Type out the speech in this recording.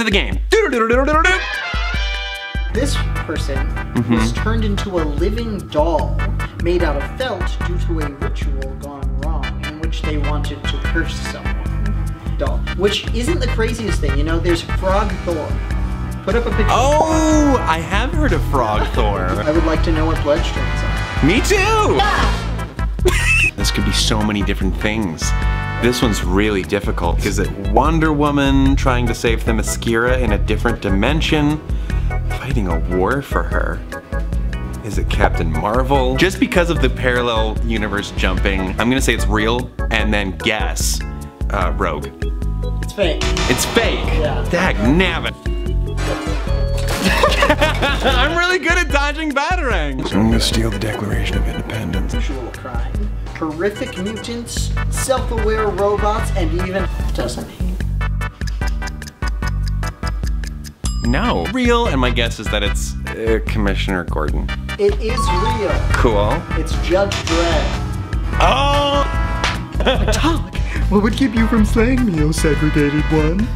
to the game. This person Mm-hmm. was turned into a living doll made out of felt due to a ritual gone wrong in which they wanted to curse someone. Doll. Which isn't the craziest thing, you know, there's Frog Thor. Put up a picture. Oh, I have heard of Frog Thor. I would like to know what bloodstreams are. Me too! this could be so many different things. This one's really difficult. Is it Wonder Woman trying to save the Themyscira in a different dimension? Fighting a war for her? Is it Captain Marvel? Just because of the parallel universe jumping, I'm gonna say it's real and then guess uh, Rogue. It's fake. It's fake. Yeah. Dag nabbit. I'm really good at dodging batarangs. I'm gonna steal the Declaration of Independence. Visual crime. Horrific mutants, self-aware robots, and even Destiny. No. Real, and my guess is that it's uh, Commissioner Gordon. It is real. Cool. It's Judge Dredd. Oh! What would keep you from slaying me, oh segregated one?